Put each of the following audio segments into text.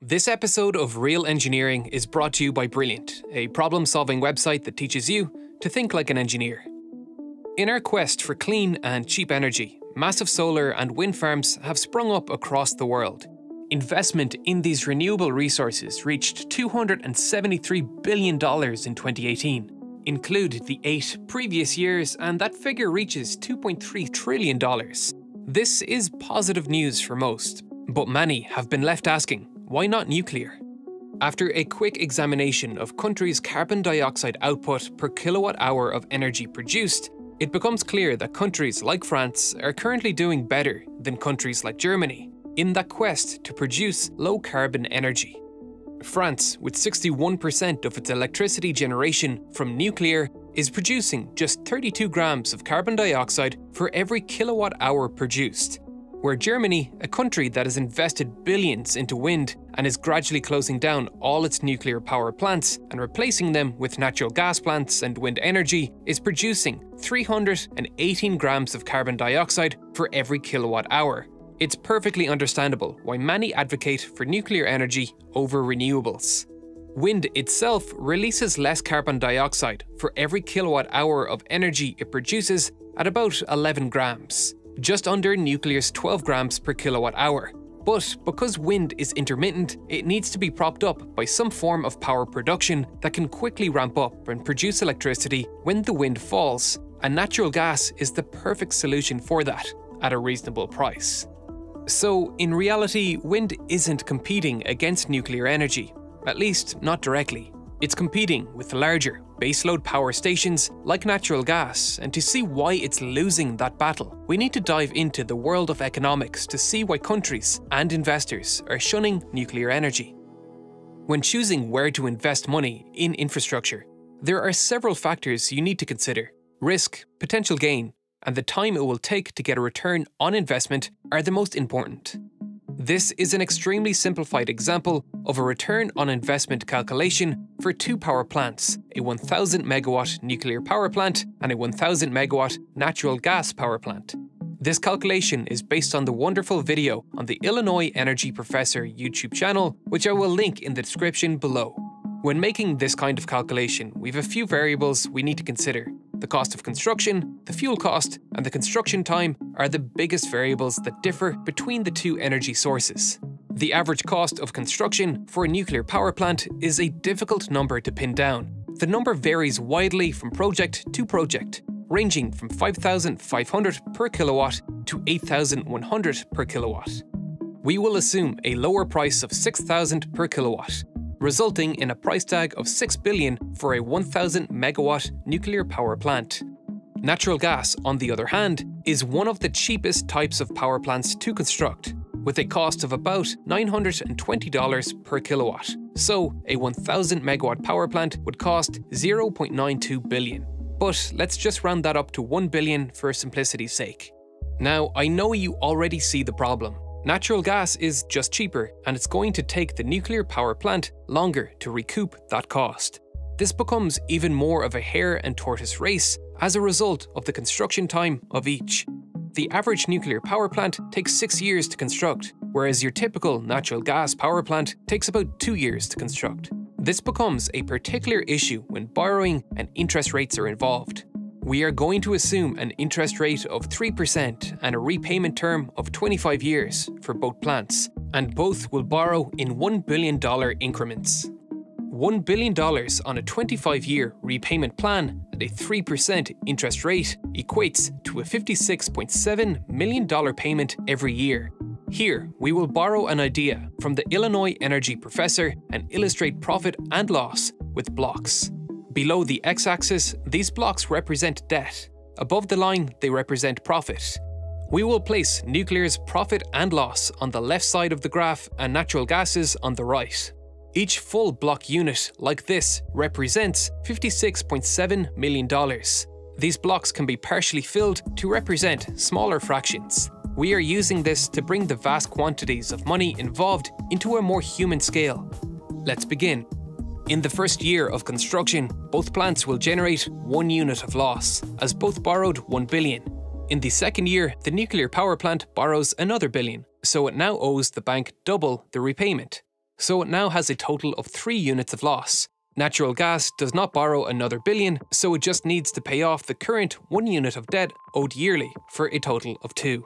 This episode of Real Engineering is brought to you by Brilliant, a problem solving website that teaches you to think like an engineer. In our quest for clean and cheap energy, massive solar and wind farms have sprung up across the world. Investment in these renewable resources reached $273 billion in 2018. Include the eight previous years, and that figure reaches $2.3 trillion. This is positive news for most, but many have been left asking why not nuclear? After a quick examination of countries' carbon dioxide output per kilowatt hour of energy produced, it becomes clear that countries like France are currently doing better than countries like Germany in that quest to produce low carbon energy. France, with 61% of its electricity generation from nuclear, is producing just 32 grams of carbon dioxide for every kilowatt hour produced, where Germany, a country that has invested billions into wind and is gradually closing down all its nuclear power plants and replacing them with natural gas plants and wind energy, is producing 318 grams of carbon dioxide for every kilowatt hour. It's perfectly understandable why many advocate for nuclear energy over renewables. Wind itself releases less carbon dioxide for every kilowatt hour of energy it produces at about 11 grams just under nuclear's 12 grams per kilowatt hour. But because wind is intermittent, it needs to be propped up by some form of power production that can quickly ramp up and produce electricity when the wind falls, and natural gas is the perfect solution for that, at a reasonable price. So, in reality, wind isn't competing against nuclear energy, at least not directly. It's competing with larger, baseload power stations like natural gas, and to see why it's losing that battle, we need to dive into the world of economics to see why countries and investors are shunning nuclear energy. When choosing where to invest money in infrastructure, there are several factors you need to consider. Risk, potential gain, and the time it will take to get a return on investment are the most important. This is an extremely simplified example of a return on investment calculation for two power plants, a 1000 megawatt nuclear power plant and a 1000 megawatt natural gas power plant. This calculation is based on the wonderful video on the Illinois Energy Professor YouTube channel, which I will link in the description below. When making this kind of calculation, we have a few variables we need to consider, the cost of construction, the fuel cost, and the construction time are the biggest variables that differ between the two energy sources. The average cost of construction for a nuclear power plant is a difficult number to pin down. The number varies widely from project to project, ranging from 5,500 per kilowatt to 8,100 per kilowatt. We will assume a lower price of 6,000 per kilowatt, resulting in a price tag of 6 billion for a 1000 megawatt nuclear power plant. Natural gas, on the other hand, is one of the cheapest types of power plants to construct, with a cost of about $920 per kilowatt. So, a 1000 megawatt power plant would cost 0.92 billion. But let's just round that up to 1 billion for simplicity's sake. Now, I know you already see the problem. Natural gas is just cheaper, and it's going to take the nuclear power plant longer to recoup that cost. This becomes even more of a hare and tortoise race as a result of the construction time of each. The average nuclear power plant takes six years to construct, whereas your typical natural gas power plant takes about two years to construct. This becomes a particular issue when borrowing and interest rates are involved. We are going to assume an interest rate of 3% and a repayment term of 25 years for both plants, and both will borrow in $1 billion increments. $1 billion on a 25 year repayment plan at a 3% interest rate equates to a $56.7 million payment every year. Here, we will borrow an idea from the Illinois Energy Professor and illustrate profit and loss with blocks. Below the x-axis, these blocks represent debt. Above the line, they represent profit. We will place nuclear's profit and loss on the left side of the graph and natural gases on the right. Each full block unit, like this, represents $56.7 million. These blocks can be partially filled to represent smaller fractions. We are using this to bring the vast quantities of money involved into a more human scale. Let's begin. In the first year of construction, both plants will generate one unit of loss, as both borrowed 1 billion. In the second year, the nuclear power plant borrows another billion, so it now owes the bank double the repayment. so it now has a total of 3 units of loss. Natural gas does not borrow another billion, so it just needs to pay off the current 1 unit of debt owed yearly for a total of 2.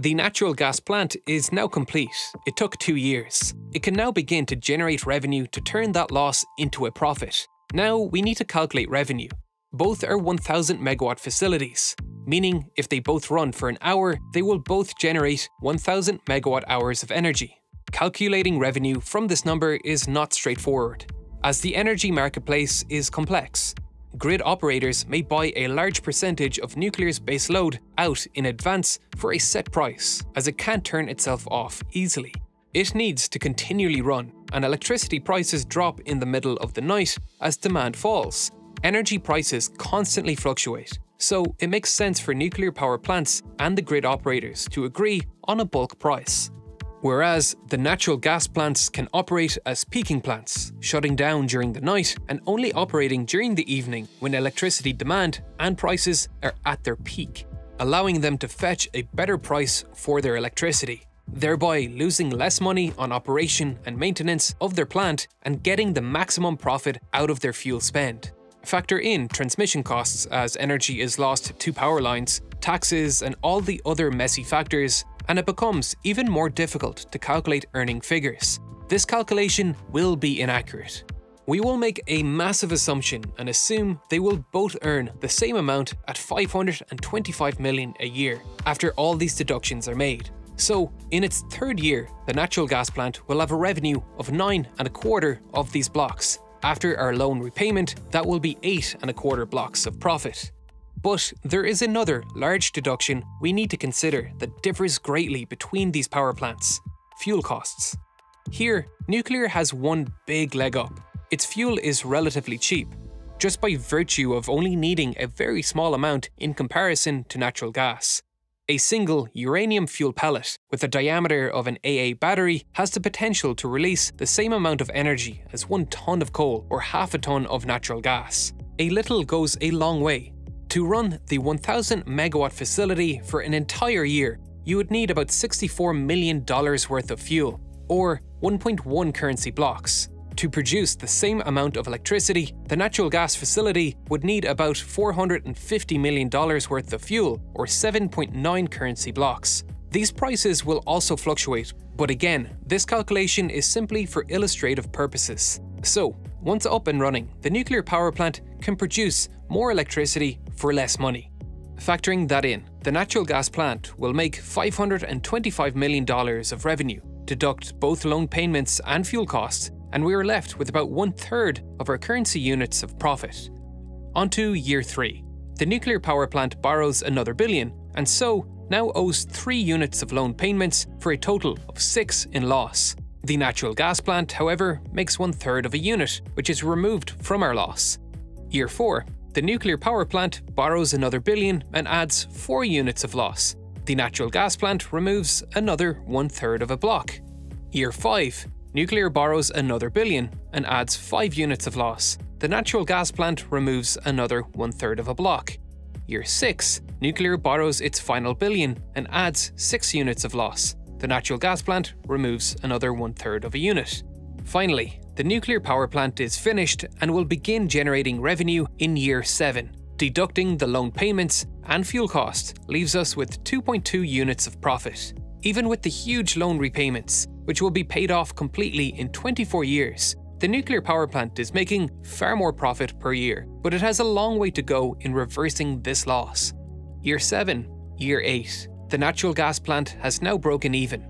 The natural gas plant is now complete. It took two years. It can now begin to generate revenue to turn that loss into a profit. Now we need to calculate revenue. Both are 1000 megawatt facilities, meaning if they both run for an hour, they will both generate 1000 megawatt hours of energy. Calculating revenue from this number is not straightforward, as the energy marketplace is complex. Grid operators may buy a large percentage of nuclear's base load out in advance for a set price, as it can't turn itself off easily. It needs to continually run, and electricity prices drop in the middle of the night as demand falls, energy prices constantly fluctuate, so it makes sense for nuclear power plants and the grid operators to agree on a bulk price. Whereas the natural gas plants can operate as peaking plants, shutting down during the night and only operating during the evening when electricity demand and prices are at their peak, allowing them to fetch a better price for their electricity, thereby losing less money on operation and maintenance of their plant and getting the maximum profit out of their fuel spend. Factor in transmission costs as energy is lost to power lines, taxes, and all the other messy factors, and it becomes even more difficult to calculate earning figures. This calculation will be inaccurate. We will make a massive assumption and assume they will both earn the same amount at 525 million a year after all these deductions are made. So, in its third year, the natural gas plant will have a revenue of nine and a quarter of these blocks, after our loan repayment, that will be eight and a quarter blocks of profit. But there is another large deduction we need to consider that differs greatly between these power plants fuel costs. Here, nuclear has one big leg up. Its fuel is relatively cheap, just by virtue of only needing a very small amount in comparison to natural gas. A single uranium fuel pellet with a diameter of an AA battery has the potential to release the same amount of energy as one ton of coal or half a ton of natural gas. A little goes a long way. To run the 1000 megawatt facility for an entire year, you would need about $64 million worth of fuel, or 1.1 currency blocks. To produce the same amount of electricity, the natural gas facility would need about $450 million worth of fuel, or 7.9 currency blocks. These prices will also fluctuate, but again, this calculation is simply for illustrative purposes. So, once up and running, the nuclear power plant can produce more electricity for less money. Factoring that in, the natural gas plant will make $525 million of revenue, deduct both loan payments and fuel costs, and we are left with about one third of our currency units of profit. On to year 3. The nuclear power plant borrows another billion, and so now owes 3 units of loan payments for a total of 6 in loss. The natural gas plant, however, makes one third of a unit, which is removed from our loss. Year 4. The nuclear power plant borrows another billion and adds 4 units of loss. The natural gas plant removes another one third of a block. Year 5. Nuclear borrows another billion and adds 5 units of loss. The natural gas plant removes another one third of a block. Year 6, nuclear borrows its final billion and adds 6 units of loss. The natural gas plant removes another one third of a unit. Finally, the nuclear power plant is finished and will begin generating revenue in year 7. Deducting the loan payments and fuel costs leaves us with 2.2 units of profit. Even with the huge loan repayments, which will be paid off completely in 24 years. The nuclear power plant is making far more profit per year, but it has a long way to go in reversing this loss. Year 7, Year 8, the natural gas plant has now broken even.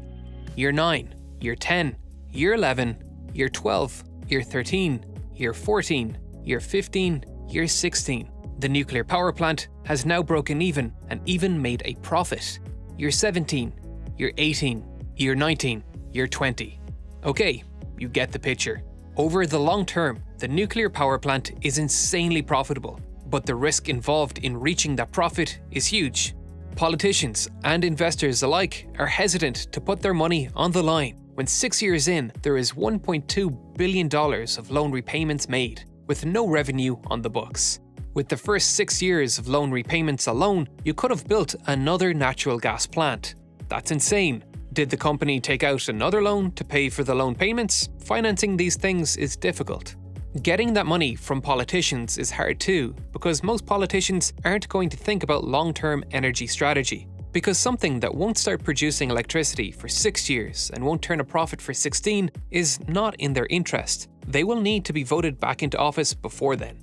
Year 9, Year 10, Year 11, Year 12, Year 13, Year 14, Year 15, Year 16. The nuclear power plant has now broken even and even made a profit. Year 17, Year 18, Year 19, Year 20. Okay, you get the picture. Over the long term, the nuclear power plant is insanely profitable, but the risk involved in reaching that profit is huge. Politicians and investors alike are hesitant to put their money on the line when six years in, there is $1.2 billion of loan repayments made, with no revenue on the books. With the first six years of loan repayments alone, you could have built another natural gas plant. That's insane. Did the company take out another loan to pay for the loan payments? Financing these things is difficult. Getting that money from politicians is hard too, because most politicians aren't going to think about long term energy strategy. Because something that won't start producing electricity for six years and won't turn a profit for 16 is not in their interest. They will need to be voted back into office before then.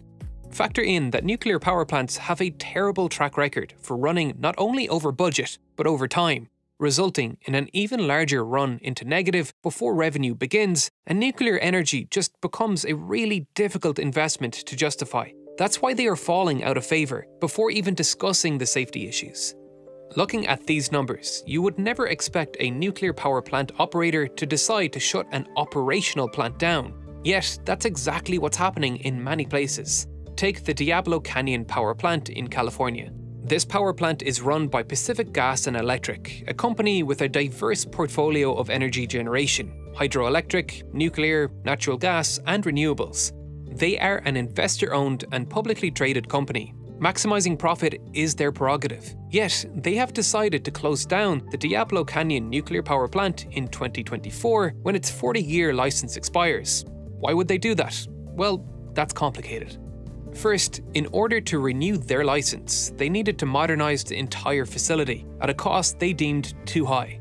Factor in that nuclear power plants have a terrible track record for running not only over budget, but over time, resulting in an even larger run into negative before revenue begins, and nuclear energy just becomes a really difficult investment to justify. That's why they are falling out of favour before even discussing the safety issues. Looking at these numbers, you would never expect a nuclear power plant operator to decide to shut an operational plant down. Yet, that's exactly what's happening in many places. Take the Diablo Canyon Power Plant in California. This power plant is run by Pacific Gas and Electric, a company with a diverse portfolio of energy generation hydroelectric, nuclear, natural gas, and renewables. They are an investor owned and publicly traded company Maximizing profit is their prerogative. Yet, they have decided to close down the Diablo Canyon nuclear power plant in 2024 when its 40 year license expires. Why would they do that? Well, that's complicated. First, in order to renew their license, they needed to modernize the entire facility at a cost they deemed too high.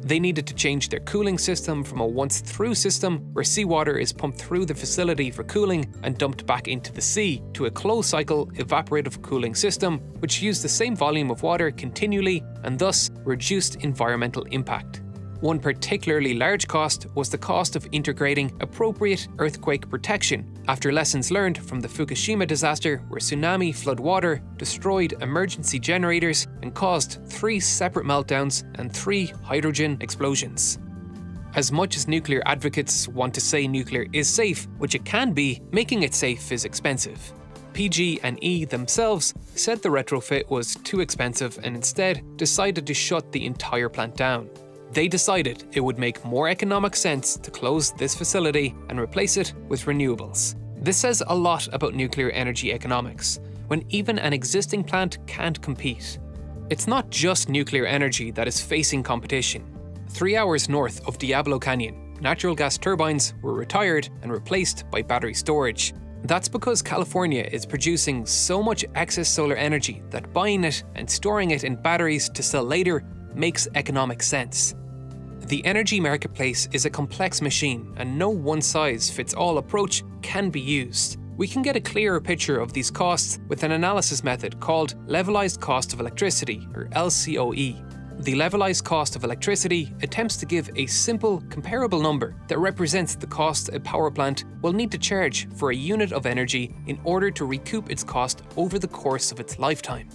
They needed to change their cooling system from a once through system where seawater is pumped through the facility for cooling and dumped back into the sea to a closed cycle evaporative cooling system which used the same volume of water continually and thus reduced environmental impact. One particularly large cost was the cost of integrating appropriate earthquake protection after lessons learned from the Fukushima disaster where tsunami flood water destroyed emergency generators and caused three separate meltdowns and three hydrogen explosions. As much as nuclear advocates want to say nuclear is safe, which it can be, making it safe is expensive. PG&E themselves said the retrofit was too expensive and instead decided to shut the entire plant down. They decided it would make more economic sense to close this facility and replace it with renewables. This says a lot about nuclear energy economics, when even an existing plant can't compete. It's not just nuclear energy that is facing competition. Three hours north of Diablo Canyon, natural gas turbines were retired and replaced by battery storage. That's because California is producing so much excess solar energy that buying it and storing it in batteries to sell later makes economic sense. The energy marketplace is a complex machine, and no one size fits all approach can be used. We can get a clearer picture of these costs with an analysis method called Levelized Cost of Electricity, or LCOE. The levelized cost of electricity attempts to give a simple, comparable number that represents the cost a power plant will need to charge for a unit of energy in order to recoup its cost over the course of its lifetime.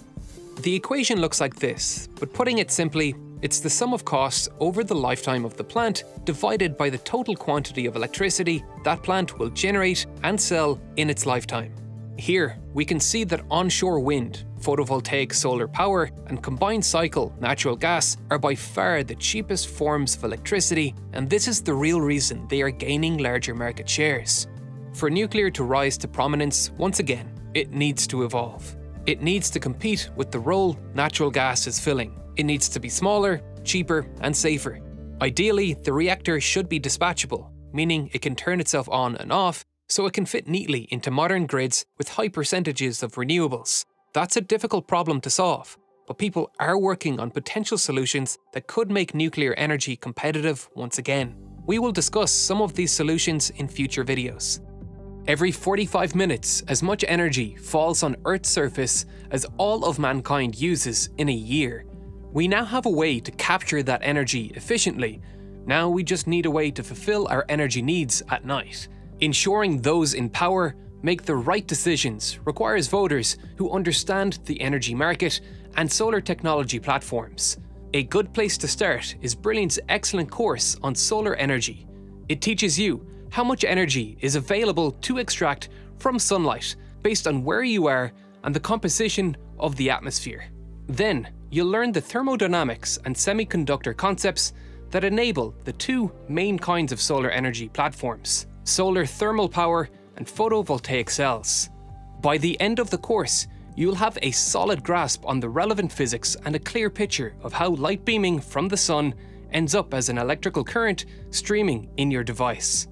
The equation looks like this, but putting it simply, it's the sum of costs over the lifetime of the plant divided by the total quantity of electricity that plant will generate and sell in its lifetime. Here, we can see that onshore wind, photovoltaic solar power, and combined cycle natural gas are by far the cheapest forms of electricity, and this is the real reason they are gaining larger market shares. For nuclear to rise to prominence once again, it needs to evolve. It needs to compete with the role natural gas is filling it needs to be smaller, cheaper, and safer. Ideally, the reactor should be dispatchable, meaning it can turn itself on and off so it can fit neatly into modern grids with high percentages of renewables. That's a difficult problem to solve, but people are working on potential solutions that could make nuclear energy competitive once again. We will discuss some of these solutions in future videos. Every 45 minutes, as much energy falls on Earth's surface as all of mankind uses in a year. We now have a way to capture that energy efficiently. Now we just need a way to fulfill our energy needs at night. Ensuring those in power make the right decisions requires voters who understand the energy market and solar technology platforms. A good place to start is Brilliant's excellent course on solar energy. It teaches you how much energy is available to extract from sunlight based on where you are and the composition of the atmosphere. Then, you'll learn the thermodynamics and semiconductor concepts that enable the two main kinds of solar energy platforms solar thermal power and photovoltaic cells. By the end of the course, you'll have a solid grasp on the relevant physics and a clear picture of how light beaming from the sun ends up as an electrical current streaming in your device.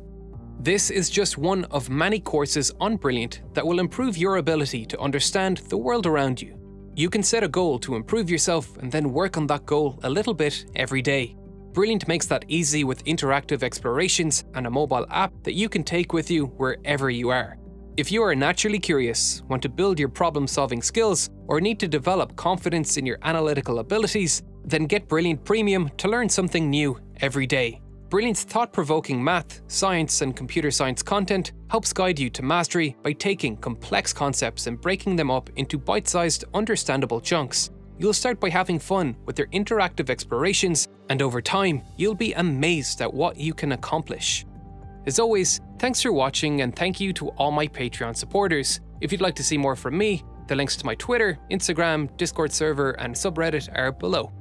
This is just one of many courses on Brilliant that will improve your ability to understand the world around you. You can set a goal to improve yourself and then work on that goal a little bit every day. Brilliant makes that easy with interactive explorations and a mobile app that you can take with you wherever you are. If you are naturally curious, want to build your problem solving skills, or need to develop confidence in your analytical abilities, then get Brilliant Premium to learn something new every day. Brilliant's thought provoking math, science, and computer science content helps guide you to mastery by taking complex concepts and breaking them up into bite sized, understandable chunks. You'll start by having fun with their interactive explorations, and over time, you'll be amazed at what you can accomplish. As always, thanks for watching, and thank you to all my Patreon supporters. If you'd like to see more from me, the links to my Twitter, Instagram, Discord server, and subreddit are below.